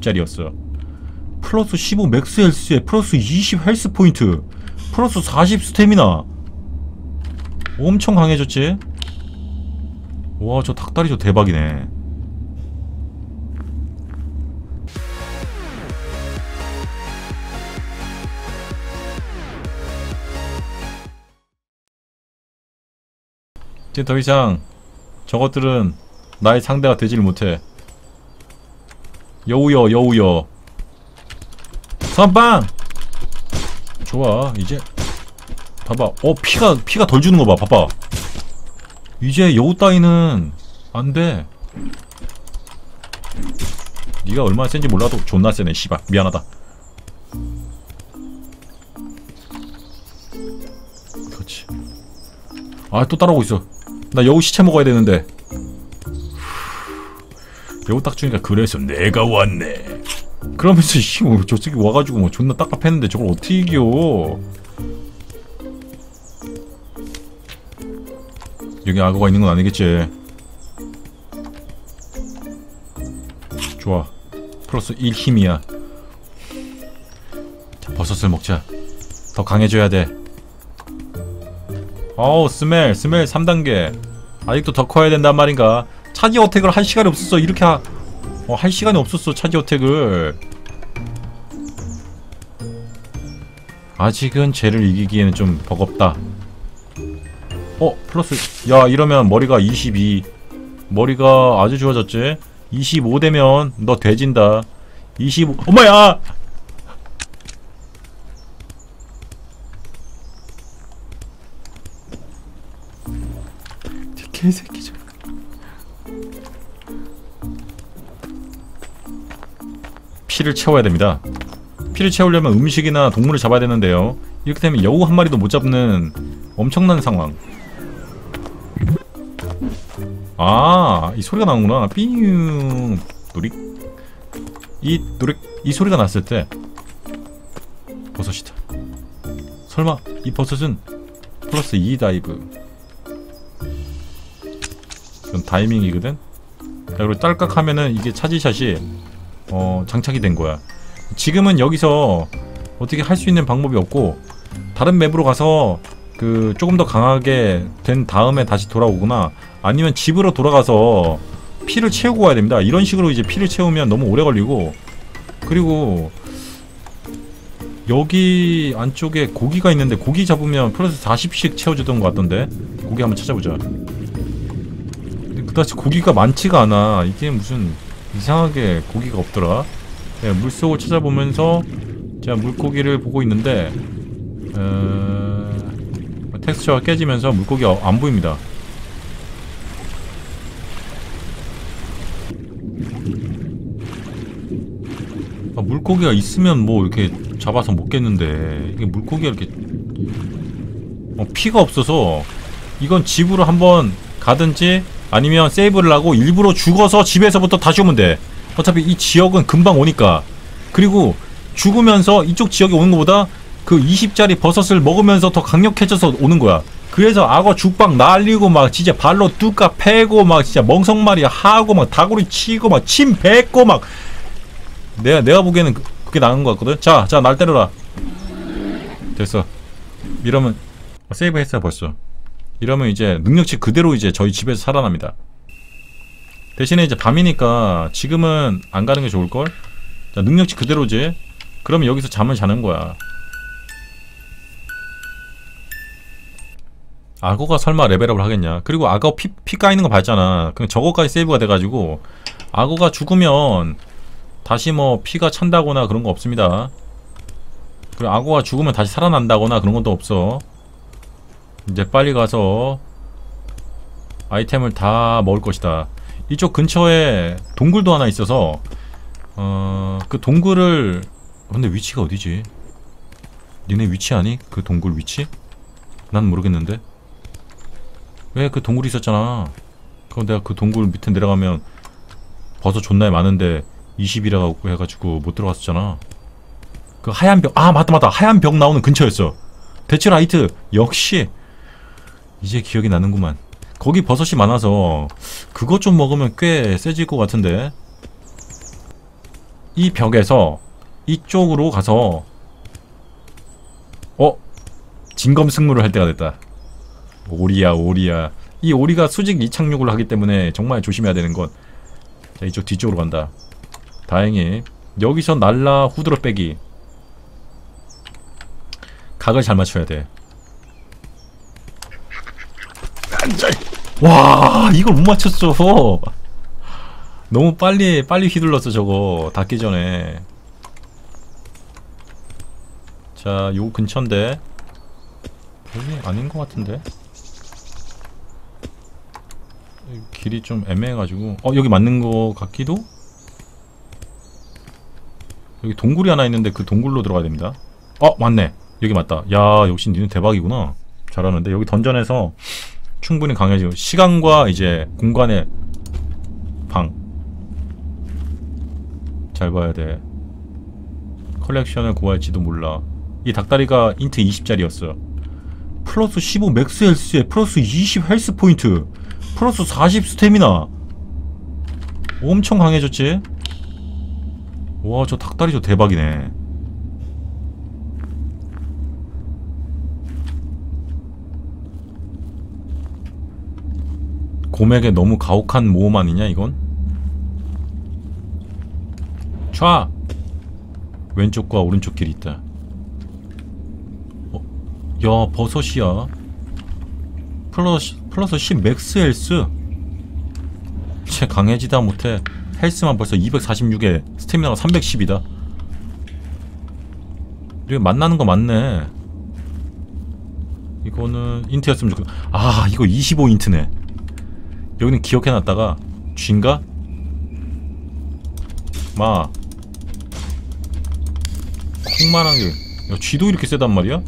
20짜리였어 플러스 15 max health에 플러스 20 health point 플러스 40 스태미나. 엄청 강해졌지? 와 저 닭다리 저 대박이네. 이제 더 이상 저것들은 나의 상대가 되질 못해 여우여 여우여. 선빵! 좋아 이제. 봐봐. 어 피가 피가 덜 주는 거봐 봐봐. 이제 여우 따위는 안돼. 네가 얼마나 센지 몰라도 존나 세네 씨발. 미안하다. 그렇지. 아 또 따라오고 있어. 나 여우 시체 먹어야 되는데 여우 딱 주니까 그래서 내가 왔네 그러면서 씨, 뭐, 저쪽에 와가지고 뭐 존나 딱딱했는데 저걸 어떻게 이겨? 여기 악어가 있는 건 아니겠지? 좋아. 플러스 1 힘이야. 자, 버섯을 먹자. 더 강해져야 돼. 어우, 스멜, 스멜 3단계. 아직도 더 커야 된단 말인가? 차지 어택을 할 시간이 없었어. 이렇게 하... 어, 할 시간이 없었어 차지 어택을. 아직은 쟤를 이기기에는 좀 버겁다. 어 플러스 야 이러면 머리가 22 머리가 아주 좋아졌지? 25 되면 너 돼진다. 25 엄마야! 개새끼 피를 채워야 됩니다. 피를 채우려면 음식이나 동물을 잡아야 되는데요. 이렇게 되면 여우 한 마리도 못 잡는 엄청난 상황. 아, 이 소리가 나는구나. 삐용. 누릭. 이 누릭 이 소리가 났을 때 버섯이다. 설마 이 버섯은 플러스 2 다이브. 이건 타이밍이거든. 자, 그리고 딸깍 하면은 이게 차지샷이 어, 장착이 된 거야. 지금은 여기서 어떻게 할 수 있는 방법이 없고 다른 맵으로 가서 그 조금 더 강하게 된 다음에 다시 돌아오거나 아니면 집으로 돌아가서 피를 채우고 와야 됩니다. 이런 식으로 이제 피를 채우면 너무 오래 걸리고 그리고 여기 안쪽에 고기가 있는데 고기 잡으면 플러스 40씩 채워주던 것 같던데 고기 한번 찾아보자. 그다지 고기가 많지가 않아. 이게 무슨 이상하게 고기가 없더라. 네, 물속을 찾아보면서 제가 물고기를 보고 있는데 어... 텍스처가 깨지면서 물고기가 안 보입니다. 아, 물고기가 있으면 뭐 이렇게 잡아서 먹겠는데 이게 물고기가 이렇게 어, 피가 없어서 이건 집으로 한번 가든지 아니면 세이브를 하고 일부러 죽어서 집에서부터 다시 오면 돼. 어차피 이 지역은 금방 오니까. 그리고 죽으면서 이쪽 지역에 오는 것보다 그 20짜리 버섯을 먹으면서 더 강력해져서 오는 거야. 그래서 악어 죽방 날리고 막 진짜 발로 뚜까 패고 막 진짜 멍석말이 하고 막 다구리 치고 막 침 뱉고 막. 내가 내가 보기에는 그- 그게 나은 것 같거든. 자자 날 때려라. 됐어. 이러면 세이브 했어요 벌써 이러면 이제 능력치 그대로 이제 저희 집에서 살아납니다. 대신에 이제 밤이니까 지금은 안 가는 게 좋을걸? 자, 능력치 그대로지? 그러면 여기서 잠을 자는 거야. 악어가 설마 레벨업을 하겠냐? 그리고 악어 피, 피 까이는 거 봤잖아. 그럼 저거까지 세이브가 돼가지고 악어가 죽으면 다시 뭐 피가 찬다거나 그런 거 없습니다. 그리고 악어가 죽으면 다시 살아난다거나 그런 것도 없어. 이제 빨리 가서 아이템을 다 먹을 것이다. 이쪽 근처에 동굴도 하나 있어서 어, 그 동굴을 근데 위치가 어디지? 니네 위치 아니? 그 동굴 위치? 난 모르겠는데. 왜 그 동굴이 있었잖아. 그럼 내가 그 동굴 밑에 내려가면 버섯 존나 많은데 20이라고 해가지고 못 들어갔었잖아. 그 하얀 벽, 아 맞다 맞다 하얀 벽 나오는 근처였어. That's right 역시 이제 기억이 나는구만. 거기 버섯이 많아서 그것 좀 먹으면 꽤 세질 것 같은데. 이 벽에서 이쪽으로 가서 어? 진검승부를 할 때가 됐다 오리야 오리야 이 오리가 수직 이착륙을 하기 때문에 정말 조심해야 되는 것 자, 이쪽 뒤쪽으로 간다 다행히 여기서 날라 후드로 빼기 각을 잘 맞춰야 돼 와, 이걸 못 맞췄어. 너무 빨리 빨리 휘둘렀어 저거 닿기 전에. 자, 요 근처인데. 여기 아닌 것 같은데. 길이 좀 애매해가지고 어 여기 맞는 거 같기도? 여기 동굴이 하나 있는데 그 동굴로 들어가야 됩니다 어 맞네 여기 맞다 야 역시 니는 대박이구나 잘하는데 여기 dungeon에서 충분히 강해지고 시간과 이제 공간의 방. 잘 봐야 돼. 컬렉션을 구할지도 몰라. 이 닭다리가 int 20짜리였어. 플러스 15 max health에 플러스 20 health point. 플러스 40 스태미나. 엄청 강해졌지? 와, 저 닭다리 저 대박이네. 곰에게 너무 가혹한 모험 아니냐 이건? 촤! 왼쪽과 오른쪽 길이 있다. 어? 야 버섯이야. 플러스 플러스 10 max health? 쟤 강해지다 못해. health만 벌써 246에 스태미나가 310이다. 이게 만나는 거 맞네. 이거는 int였으면 좋겠다. 아 이거 25int네 여기는 기억해놨다가 쥔가? 마 콩만한 게 야, 쥐도 이렇게 세단 말이야?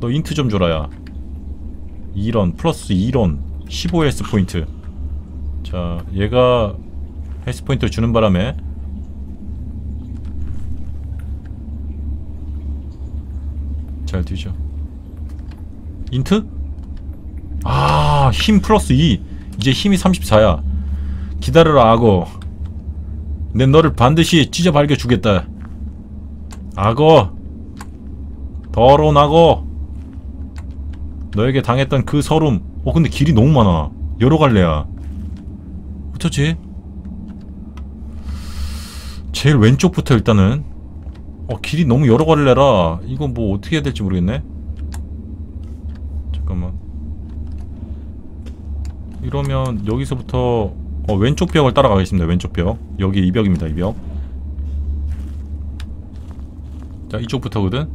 너 int 좀 줘라 야 2런 플러스 2런 15헬스 포인트 자 얘가 health point를 주는 바람에 잘 뒤져 int? 아 힘 플러스 2 이제 힘이 34야. 기다려라 악어. 내 너를 반드시 찢어 발겨 주겠다. 악어 더러운 악어. 너에게 당했던 그 서름. 어 근데 길이 너무 많아. 여러 갈래야. 어쩌지? 제일 왼쪽부터 일단은. 어 길이 너무 여러 갈래라 이건 뭐 어떻게 해야 될지 모르겠네. 잠깐만 이러면 여기서부터 어, 왼쪽 벽을 따라가겠습니다. 왼쪽 벽. 여기 이 벽입니다 이 벽 자 이쪽부터거든.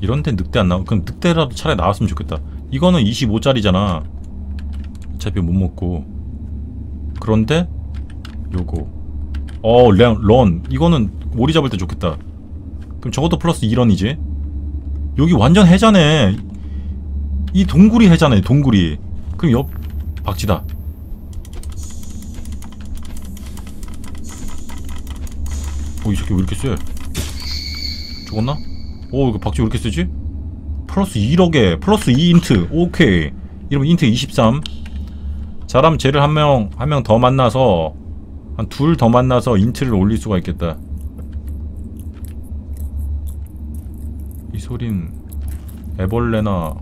이런데 늑대 안 나와. 그럼 늑대라도 차라리 나왔으면 좋겠다. 이거는 25짜리잖아. 어차피 못 먹고. 그런데 요거. 어 run, run. 이거는 오리 잡을 때 좋겠다. 그럼 저것도 플러스 2run이지? 여기 완전 혜자네 이 동굴이 혜자네요 동굴이. 그럼 옆 박쥐다. 오 이 새끼 왜 이렇게 쎄? 죽었나? 오 이거 박쥐 왜 이렇게 세지? 플러스 1억에 플러스 2 int. 오케이. 이러면 int 23 사람 쟤를 한 명 한 명 더 만나서 한 둘 더 만나서 int를 올릴 수가 있겠다. 이 소린 애벌레나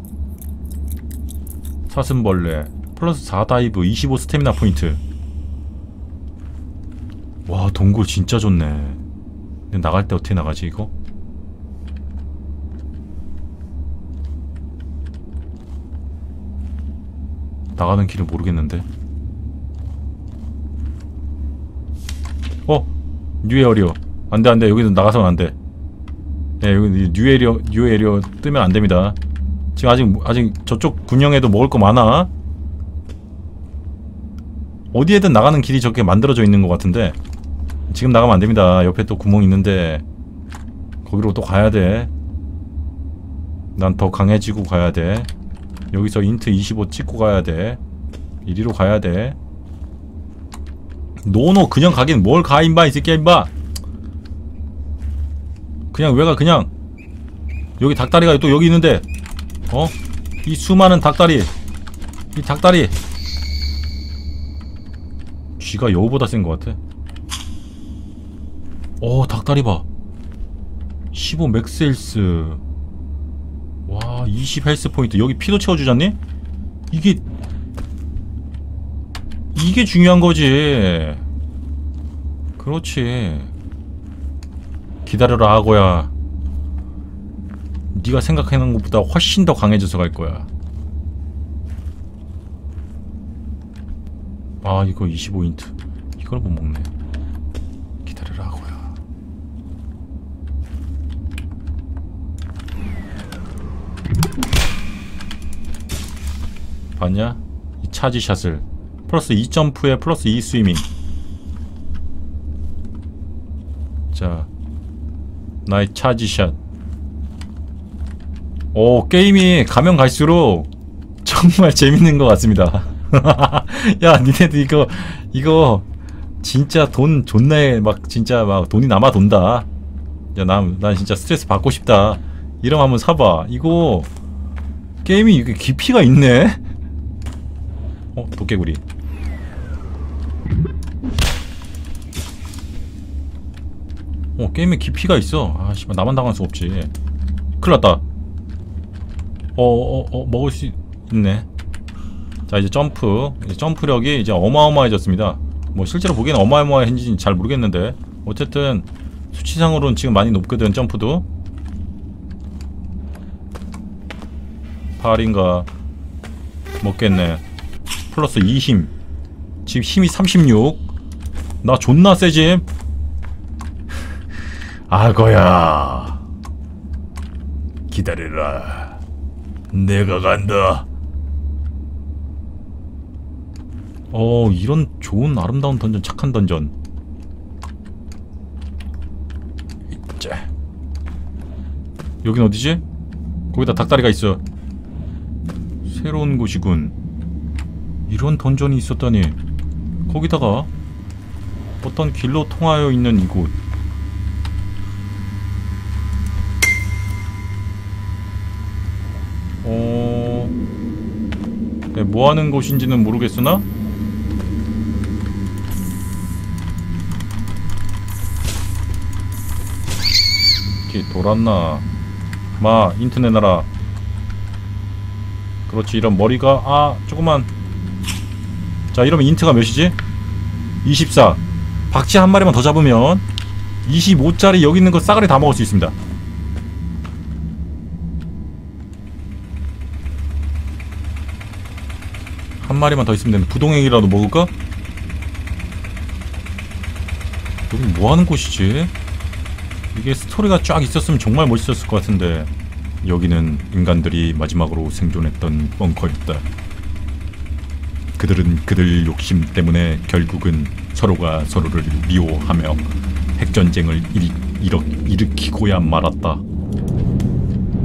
사슴벌레 플러스 4 dive 25 스태미나 포인트. 와 동굴 진짜 좋네. 근데 나갈 때 어떻게 나가지 이거? 나가는 길은 모르겠는데. 어? 뉴에어리어. 안돼 안돼. 여기서 나가서는 안돼. 네 여기 뉴에리어 뉴에리어 뜨면 안됩니다 지금 아직 아직 저쪽 군영에도 먹을 거 많아. 어디에든 나가는 길이 저렇게 만들어져 있는 것 같은데. 지금 나가면 안됩니다. 옆에 또 구멍 있는데. 거기로 또 가야 돼 난 더 강해지고 가야 돼. 여기서 int 25 찍고 가야 돼. 이리로 가야 돼. no no 그냥 가긴 뭘 가 인마 이 새끼야 인마 그냥 왜 가 그냥. 여기 닭다리가 또 여기 있는데 어? 이 수많은 닭다리. 이 닭다리. 쥐가 여우보다 센 것 같아. 오 닭다리 봐15 max health. 와20 health point. 여기 피도 채워주잖니? 이게 이게 중요한 거지. 그렇지. 기다려라 악어야 네가 생각하는 것보다 훨씬 더 강해져서 갈 거야. 아 이거 25int. 이걸 못 먹네. 기다려라 악어야. 봤냐? 이 차지샷을. 플러스 2 점프에 플러스 2 swimming. 자 나의 charge shot 오 게임이 가면 갈수록 정말 재밌는 것 같습니다. 야 니네들 이거 이거 진짜 돈 존나 막 진짜 막 돈이 남아 돈다. 야난 난 진짜 스트레스 받고 싶다. 이러면 한번 사봐. 이거 게임이 이게 깊이가 있네? 어 도깨구리. 어 게임에 깊이가 있어. 아 씨발 나만 당할 수 없지. 큰일났다 어어어 어, 어, 먹을 수 있네. 자 이제 점프. 이제 점프력이 이제 어마어마해졌습니다. 뭐 실제로 보기에는 어마어마한지는 잘 모르겠는데. 어쨌든 수치상으로는 지금 많이 높거든 점프도. 8인가 먹겠네. 플러스 2힘. 지금 힘이 36나 존나 세지 아거야. 기다려라 내가 간다. 어 이런 좋은 아름다운 던전 착한 던전. 자. 여긴 어디지? 거기다 닭다리가 있어. 새로운 곳이군. 이런 던전이 있었다니. 거기다가 어떤 길로 통하여 있는 이곳 뭐하는 곳인지는 모르겠으나? 이렇게 돌았나? 마 인트 내놔라. 그렇지 이런 머리가 아 조금만. 자 이러면 int가 몇이지? 24 박쥐 한 마리만 더 잡으면 25짜리 여기 있는 거 싸그리 다 먹을 수 있습니다 마리만 더 있으면 되는 부동액이라도 먹을까? 여기 뭐하는 곳이지? 이게 스토리가 쫙 있었으면 정말 멋있었을 것 같은데 여기는 인간들이 마지막으로 생존했던 벙커였다. 그들은 그들 욕심 때문에 결국은 서로가 서로를 미워하며 핵전쟁을 일으, 일으, 일으키고야 말았다.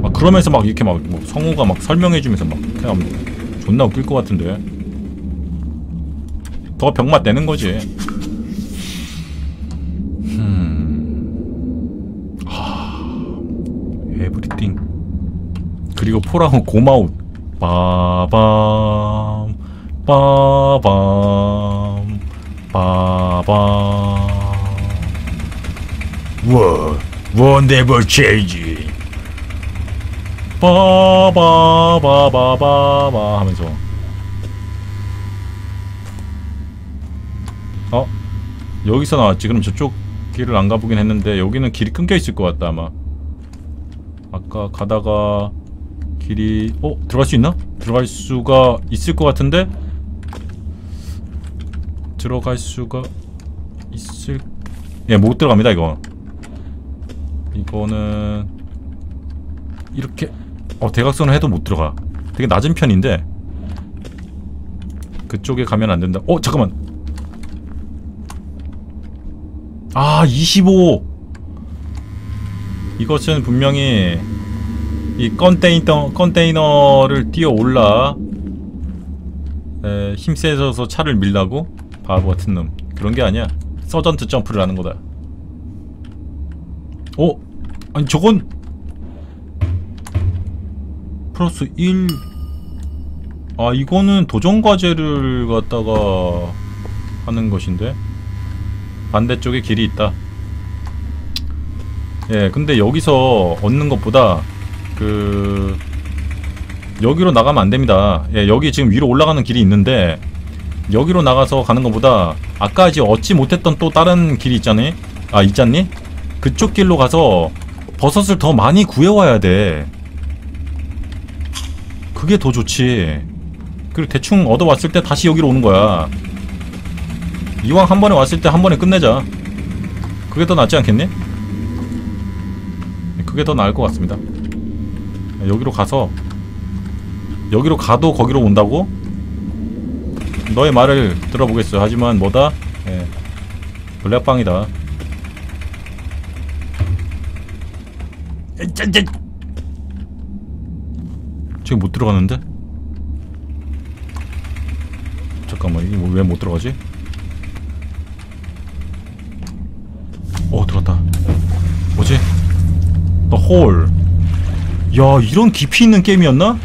막 그러면서 막 이렇게 막, 뭐 성우가 막 설명해주면서 막 그냥 존나 웃길 것 같은데 더 병맛 내는 거지. 에브리띵 그리고 포랑은 고마웃 빠밤 빠밤 빠밤? Won't ever change. 빠바바바바바 하면서 여기서 나왔지 그럼 저쪽 길을 안 가보긴 했는데 여기는 길이 끊겨 있을 것 같다 아마 아까 가다가 길이 어? 들어갈 수 있나? 들어갈 수가 있을 것 같은데? 들어갈 수가 있을 예, 못 들어갑니다 이거 이거는 이렇게 어 대각선을 해도 못 들어가 되게 낮은 편인데 그쪽에 가면 안 된다 어 잠깐만 아 25 이것은 분명히 이 컨테이너 컨테이너를 뛰어 올라 에, 힘세져서 차를 밀라고? 바보 같은 놈. 그런 게 아니야. 서전트 점프를 하는 거다. 어? 아니 저건 플러스 1 아, 이거는 도전 과제를 갖다가 하는 것인데 반대쪽에 길이 있다. 예 근데 여기서 얻는 것보다 그 여기로 나가면 안됩니다. 예 여기 지금 위로 올라가는 길이 있는데 여기로 나가서 가는 것보다 아까 이제 얻지 못했던 또 다른 길이 있잖니? 아 있잖니? 그쪽 길로 가서 버섯을 더 많이 구해와야 돼. 그게 더 좋지. 그리고 대충 얻어왔을 때 다시 여기로 오는 거야 이왕 한 번에 왔을 때 한 번에 끝내자 그게 더 낫지 않겠니? 그게 더 나을 것 같습니다 여기로 가서 여기로 가도 거기로 온다고? 너의 말을 들어보겠어 하지만 뭐다? 예. 블랙방이다 지금 못 들어가는데? 잠깐만 이게 왜 못 들어가지? 어 들어왔다. 뭐지? The Hole. 야 이런 깊이 있는 게임이었나?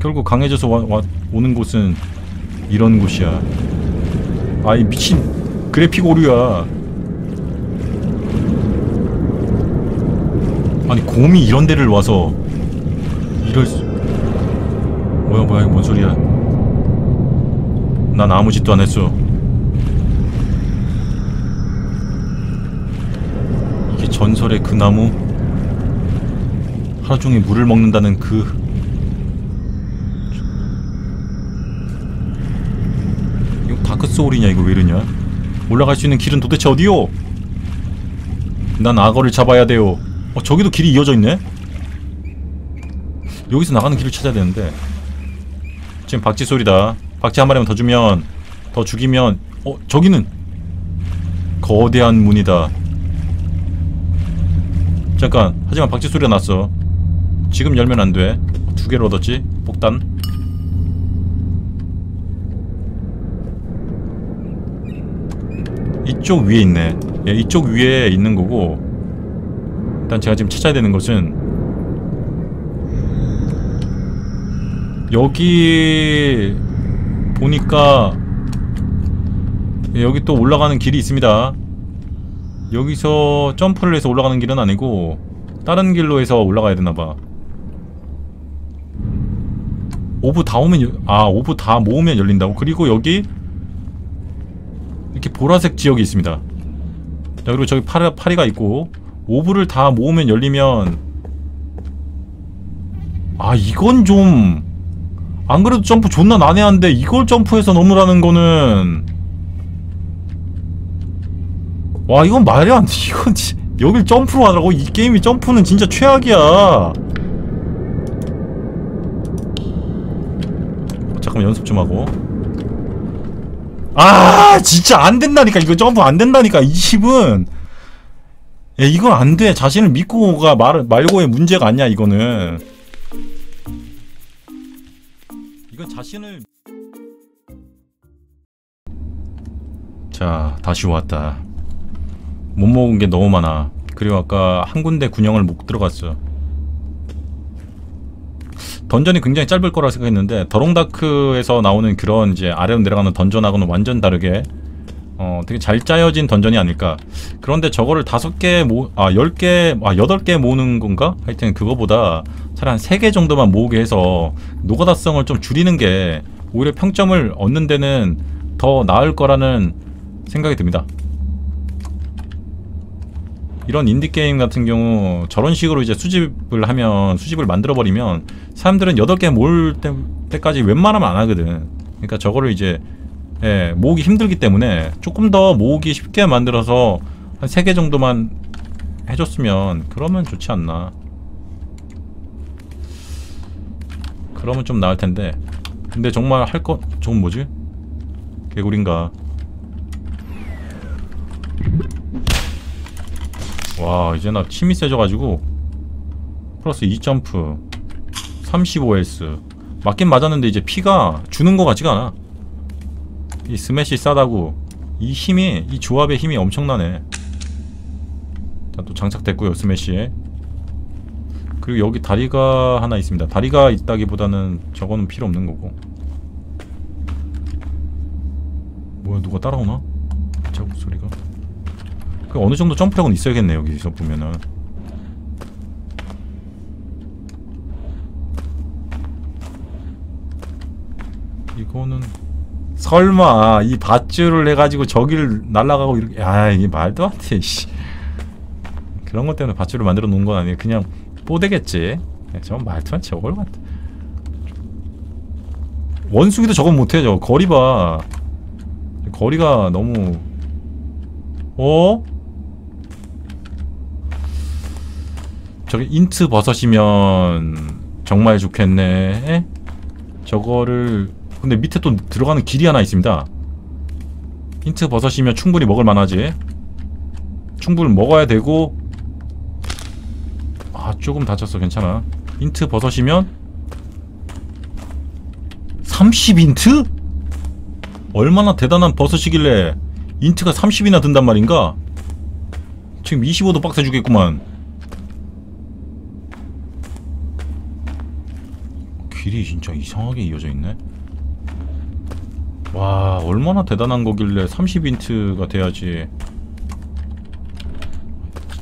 결국 강해져서 와, 와, 오는 곳은 이런 곳이야. 아이 미친. 그래픽 오류야. 아니 곰이 이런 데를 와서 이럴 수 뭐야 뭐야 이거 뭔 소리야? 난 아무 짓도 안 했어 이게 전설의 그 나무? 하루 종일 물을 먹는다는 그 이거 다크 소울이냐 이거 왜 이러냐? 올라갈 수 있는 길은 도대체 어디요? 난 악어를 잡아야 돼요. 어 저기도 길이 이어져 있네? 여기서 나가는 길을 찾아야 되는데. 지금 박쥐 소리다. 박쥐 한 마리만 더 주면 더 죽이면 어 저기는 거대한 문이다 잠깐 하지만 박쥐 소리가 났어. 지금 열면 안돼. 두 개를 얻었지? 폭탄? 이쪽 위에 있네. 예, 이쪽 위에 있는 거고. 일단 제가 지금 찾아야 되는 것은 여기 보니까 여기 또 올라가는 길이 있습니다 여기서 점프를 해서 올라가는 길은 아니고 다른 길로 해서 올라가야 되나봐. orb 다 오면 여- 아 orb 다 모으면 열린다고? 그리고 여기 이렇게 보라색 지역이 있습니다. 자 그리고 저기 파리, 파리가 있고 오브를 다 모으면 열리면 아 이건 좀 안 그래도 점프 존나 난해한데 이걸 점프해서 넘으라는 거는 와 이건 말이 안돼. 이건 지- 여길 점프로 하더라고? 이 게임이 점프는 진짜 최악이야. 어, 잠깐만 연습 좀 하고. 아 진짜 안 된다니까. 이거 점프 안 된다니까 이 집은. 야 이건 안돼. 자신을 믿고가 말, 말고의 문제가 아니야 이거는. 이건 자신을 자 다시 왔다 못 먹은 게 너무 많아 그리고 아까 한 군데 군영을 못 들어갔어 던전이 굉장히 짧을 거라 생각했는데 더롱다크에서 나오는 그런 이제 아래로 내려가는 던전하고는 완전 다르게 어 되게 잘 짜여진 던전이 아닐까 그런데 저거를 다섯 개 모, 아, 열 개, 아, 여덟 개 모으는 건가? 하여튼 그거보다 차라리 한세개 정도만 모으게 해서 노가다성을 좀 줄이는 게 오히려 평점을 얻는 데는 더 나을 거라는 생각이 듭니다. 이런 인디게임 같은 경우 저런 식으로 이제 수집을 하면 수집을 만들어 버리면 사람들은 8개 모을 때, 때까지 웬만하면 안 하거든. 그러니까 저거를 이제 예, 모으기 힘들기 때문에 조금 더 모으기 쉽게 만들어서 한 3개 정도만 해줬으면 그러면 좋지 않나. 그러면 좀 나을 텐데. 근데 정말 할거 저건 뭐지? 개구리인가 와 이제 나 침이 세져가지고. 플러스 2점프. 35헬스. 맞긴 맞았는데 이제 피가 주는 거 같지가 않아. 이 스매시 싸다고. 이 힘이 이 조합의 힘이 엄청나네. 자 또 장착됐고요 스매시에. 그리고 여기 다리가 하나 있습니다. 다리가 있다기보다는 저거는 필요 없는 거고. 뭐야 누가 따라오나? 자국 소리가 그 어느 정도 점프력은 있어야겠네 여기서 보면은. 이거는 설마 이 밧줄을 해가지고 저기를 날아가고 이렇게 아 이게 말도 안돼 씨. 그런 것 때문에 밧줄을 만들어 놓은 건 아니에요. 그냥 뽀대겠지. 저 말도 안 저걸 같아. 원숭이도 저건 못해 저거. 거리 봐. 거리가 너무 어? 저기 int 버섯이면 정말 좋겠네. 저거를 근데 밑에 또 들어가는 길이 하나 있습니다. int 버섯이면 충분히 먹을 만하지. 충분히 먹어야 되고. 아 조금 다쳤어. 괜찮아. int 버섯이면 30int? 얼마나 대단한 버섯이길래 int가 30이나 든단 말인가? 지금 25도 빡세 죽겠구만 길이 진짜 이상하게 이어져 있네. 와 얼마나 대단한 거길래 30int가 돼야지.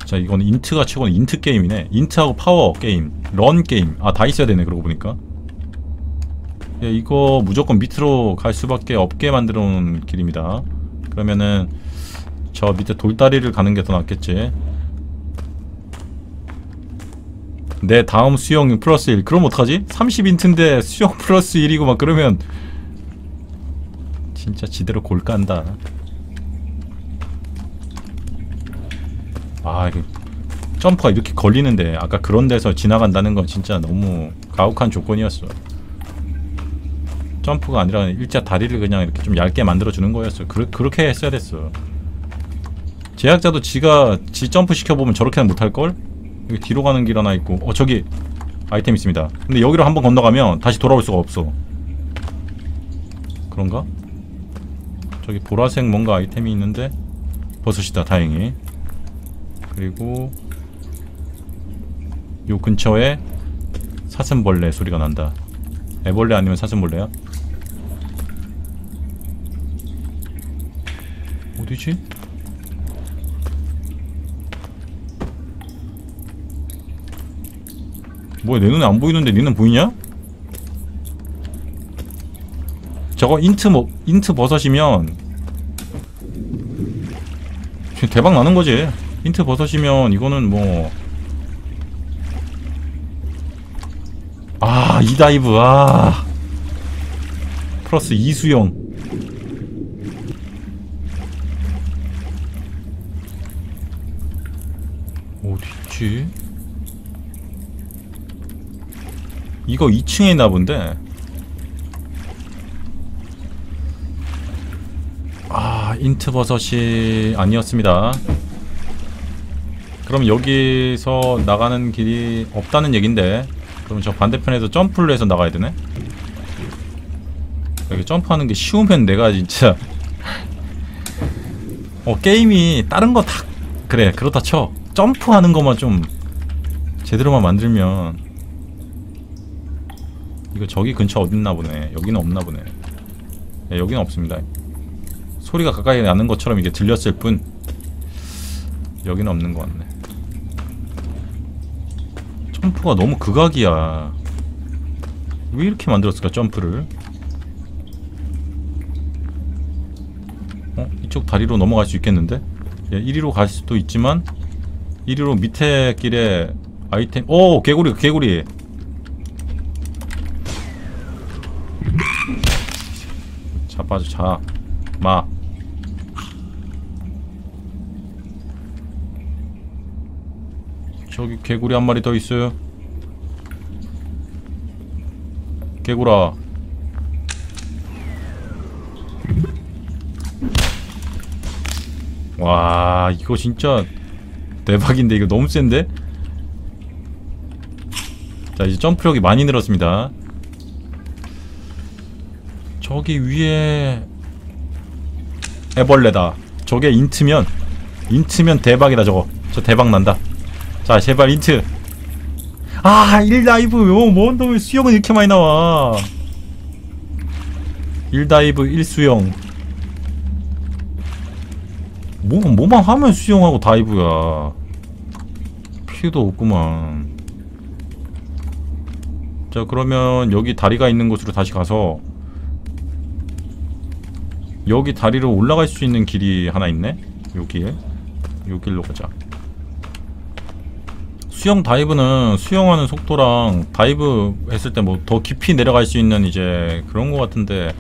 자 이건 int가 최고는 int 게임이네. int하고 파워 게임 run 게임. 아 다 있어야 되네 그러고 보니까. 예, 이거 무조건 밑으로 갈 수밖에 없게 만들어 놓은 길입니다. 그러면은 저 밑에 돌다리를 가는 게 더 낫겠지 내 다음 수영 플러스 1 그럼 어떡하지? 30int인데 수영 플러스 1이고 막 그러면 진짜 지대로 골 깐다. 아 이게 점프가 이렇게 걸리는데 아까 그런 데서 지나간다는 건 진짜 너무 가혹한 조건이었어. 점프가 아니라 일자 다리를 그냥 이렇게 좀 얇게 만들어주는 거였어. 그, 그렇게 했어야 됐어. 제작자도 지가 지 점프 시켜보면 저렇게는 못할걸? 여기 뒤로 가는 길 하나 있고 어 저기 아이템 있습니다 근데 여기로 한번 건너가면 다시 돌아올 수가 없어 그런가? 저기 보라색 뭔가 아이템이 있는데 버섯이다 다행히 그리고 요 근처에 사슴벌레 소리가 난다 애벌레 아니면 사슴벌레야? 어디지? 뭐야 내 눈에 안 보이는데 니는 보이냐? 저거 int 뭐 int 버섯이면 대박 나는 거지 int 버섯이면 이거는 뭐 아, 이 dive, 아. 플러스 이 수영. 어디있지? 이거 2층에 있나 본데? 아, 인트버섯이 아니었습니다. 그럼 여기서 나가는 길이 없다는 얘긴데 그럼 저 반대편에서 점프를 해서 나가야 되네? 여기 점프하는 게 쉬우면 내가 진짜 어 게임이 다른 거 다 그래 그렇다 쳐 점프하는 것만 좀 제대로만 만들면 이거 저기 근처 어딨나 보네 여기는 없나 보네 네, 여기는 없습니다 소리가 가까이 나는 것처럼 이게 들렸을 뿐 여기는 없는 것 같네 점프가 너무 극악이야 왜 이렇게 만들었을까 점프를 어? 이쪽 다리로 넘어갈 수 있겠는데? 예, 1위로 갈 수도 있지만 1위로 밑에 길에 아이템 오! 개구리 개구리 자 빠져 자 마. 저기 개구리 한 마리 더 있어요. 개구라. 와 이거 진짜 대박인데 이거 너무 센데? 자 이제 점프력이 많이 늘었습니다 저기 위에 애벌레다. 저게 int면 int면 대박이다 저거. 저 대박 난다. 자 제발 int. 아 1dive. 뭔 놈의 수영은 이렇게 많이 나와? 1dive 1수영. 뭐, 뭐만 하면 수영하고 dive야. 피도 없구만. 자 그러면 여기 다리가 있는 곳으로 다시 가서 여기 다리로 올라갈 수 있는 길이 하나 있네. 여기에. 요 길로 가자. 수영 dive는 수영하는 속도랑 dive 했을 때 뭐 더 깊이 내려갈 수 있는 이제 그런 거 같은데